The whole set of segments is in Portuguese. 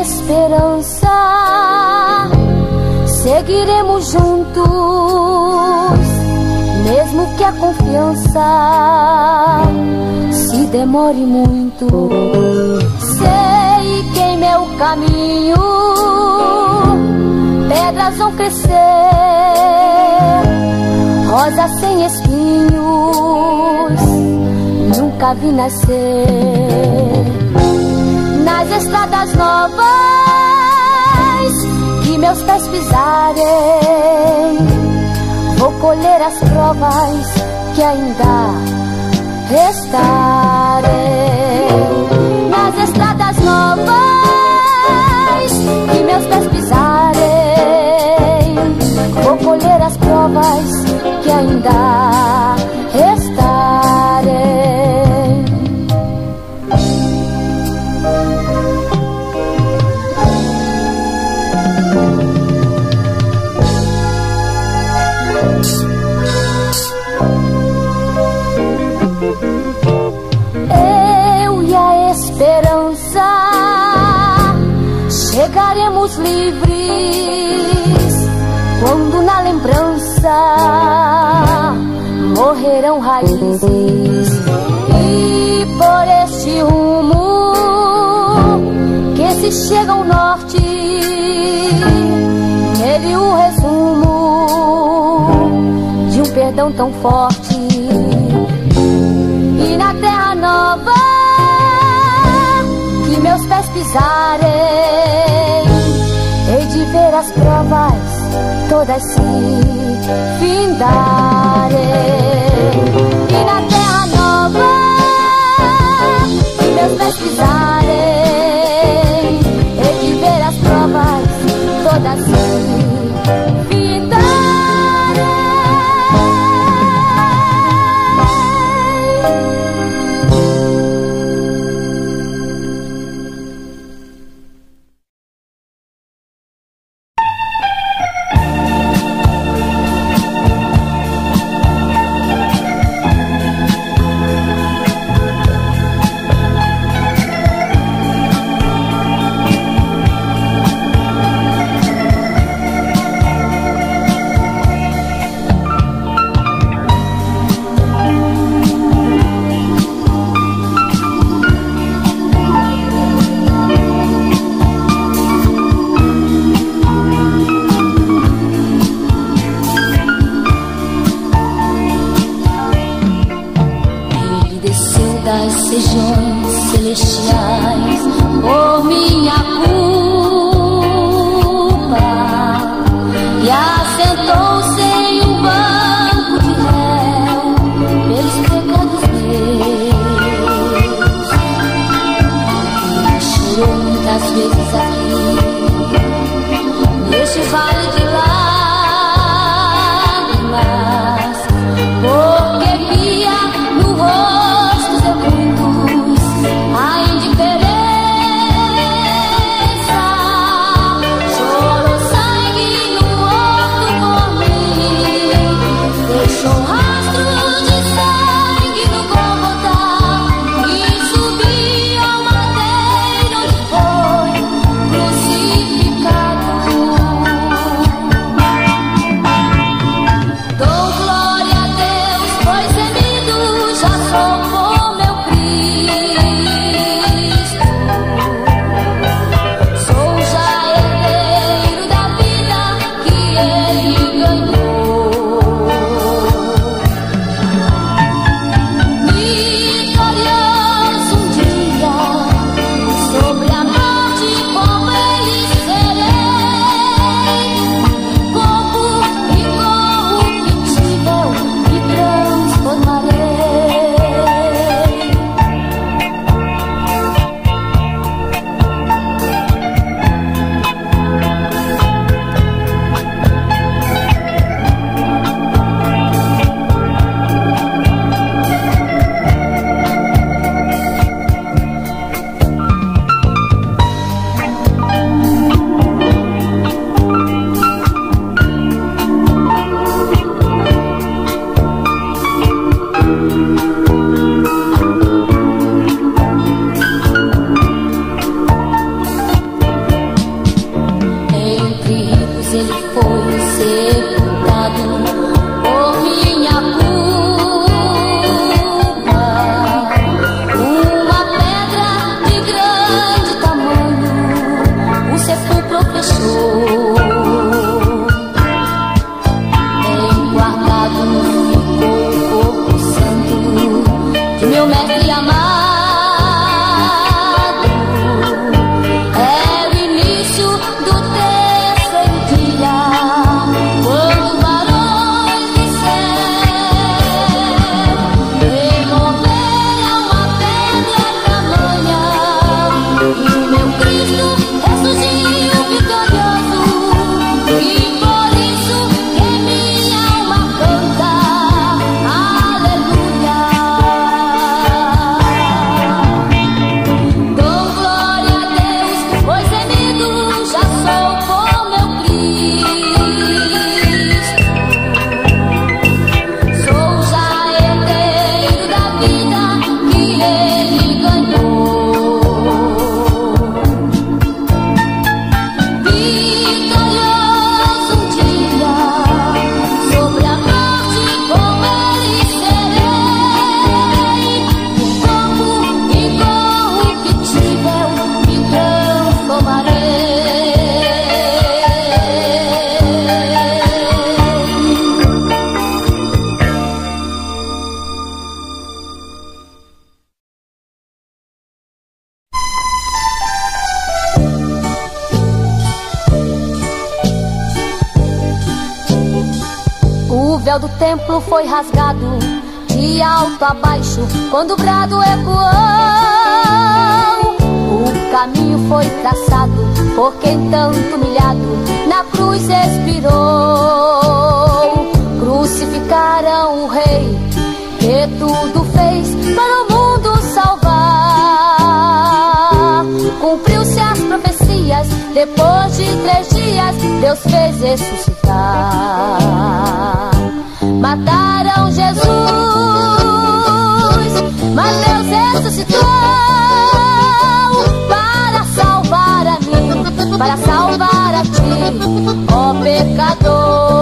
esperança. Seguiremos juntos, mesmo que a confiança se demore muito. Sei que em meu caminho pedras vão crescer, rosas sem espinhos nunca vi nascer nas estradas novas meus pés pisarem, vou colher as provas que ainda restarem. Nas estradas novas que meus pés pisarem, vou colher as provas que ainda seremos livres quando na lembrança morrerão raízes. E por este rumo que se chega ao norte tão forte e na terra nova que meus pés pisarem ver as provas todas se findarem. E na terra nova que meus pés pisarem, e de ver as provas todas se véu she's je gaat templo foi rasgado de alto a baixo quando o brado ecoou. O caminho foi traçado por quem tanto humilhado na cruz expirou. Crucificaram o rei que tudo fez para o mundo salvar. Cumpriu-se as profecias, depois de três dias, Deus fez ressuscitar. Mataram Jesus, mas Deus ressuscitou para salvar a mim, para salvar a ti, ó pecador.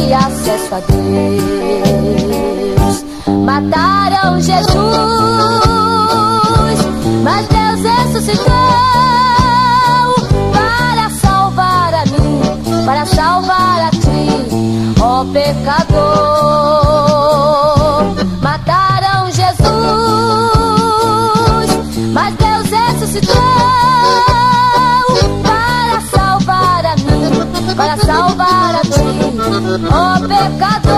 Dando-me acesso a Deus. Mataram Jesus, mas Deus ressuscitou para salvar a mim, para salvar a ti, ó pecador. Mataram Jesus, mas Deus ressuscitou ti, ó pecador.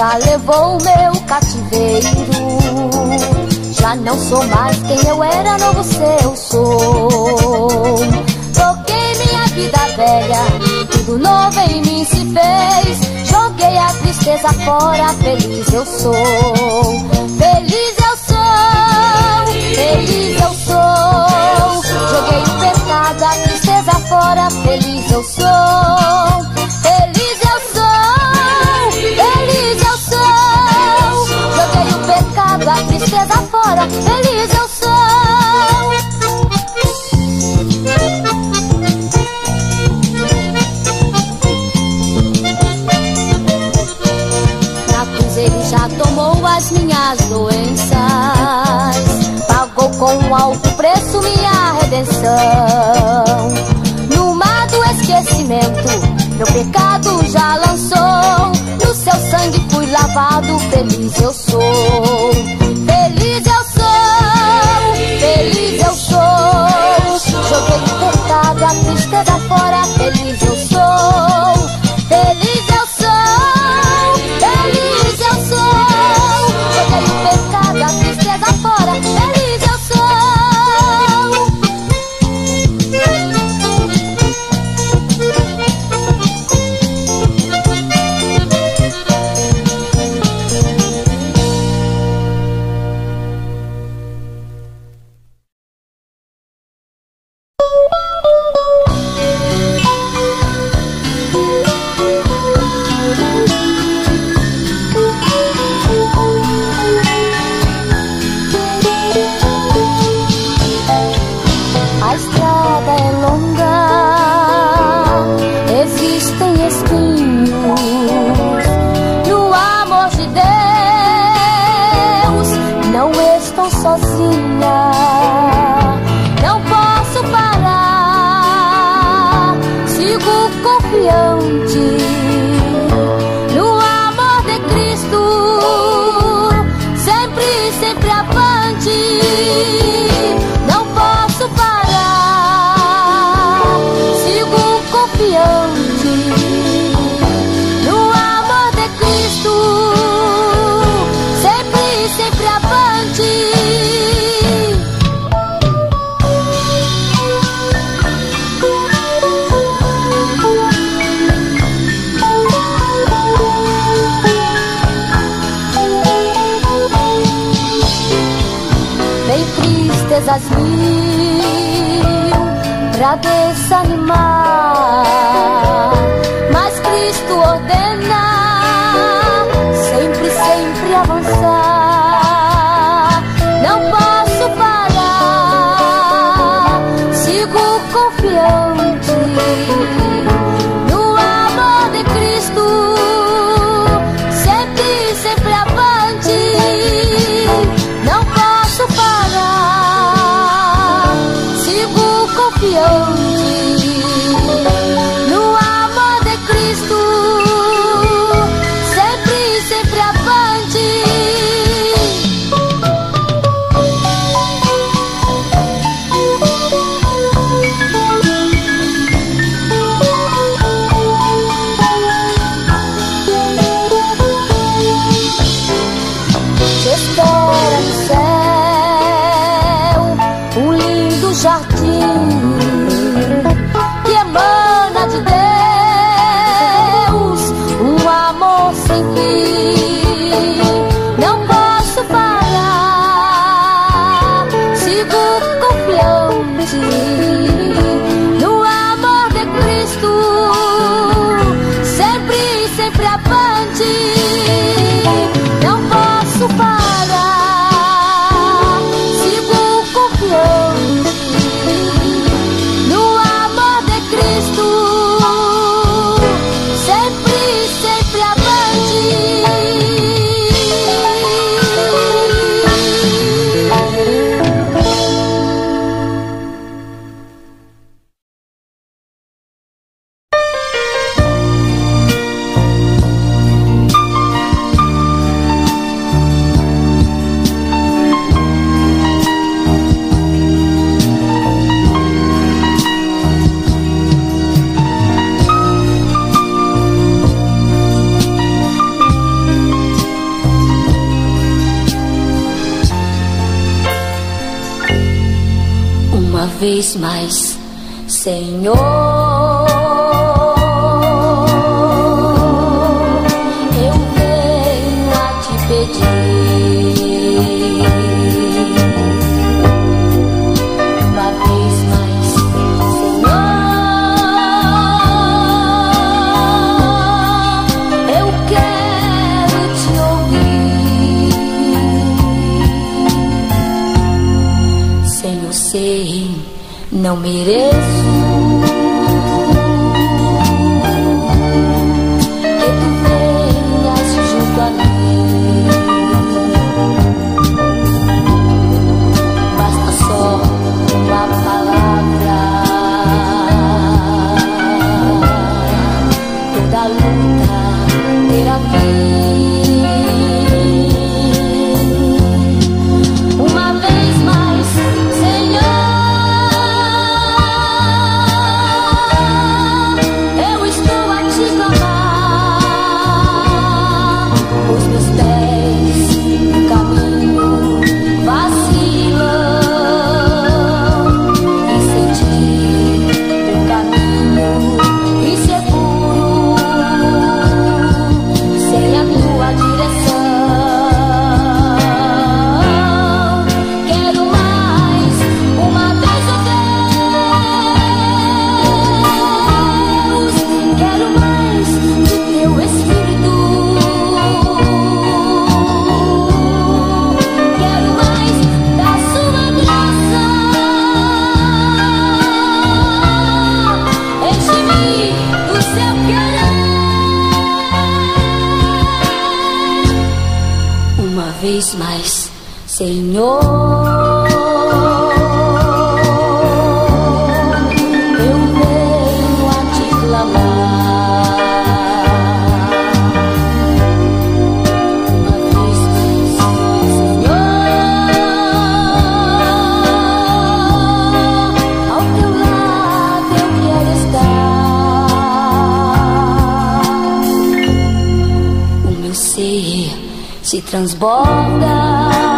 Já levou o meu cativeiro. Já não sou mais quem eu era, novo ser eu sou. Toquei minha vida velha, tudo novo em mim se fez. Joguei a tristeza fora, feliz eu sou. Feliz eu sou, feliz eu sou. Joguei o pecado, a tristeza fora, feliz eu sou. Com alto preço minha redenção. No mar do esquecimento, meu pecado já lançou. No seu sangue fui lavado, feliz eu sou. No transborda.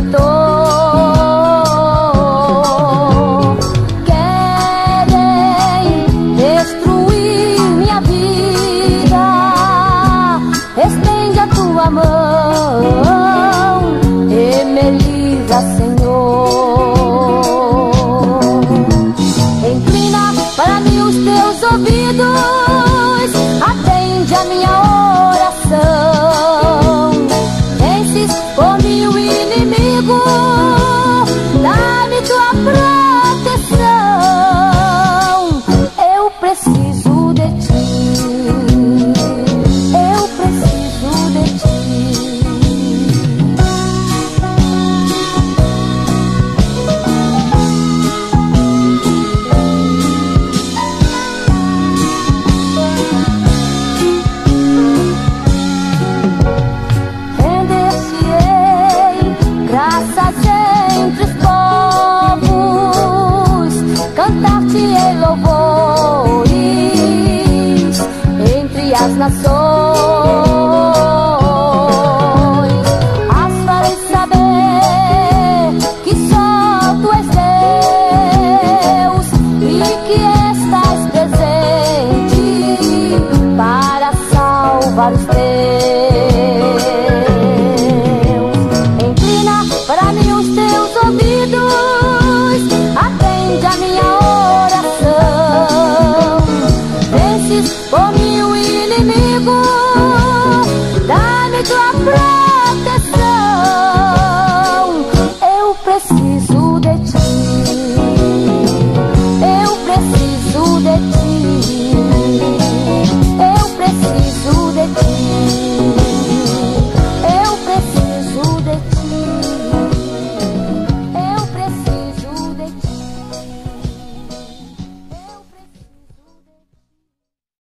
sobre todo.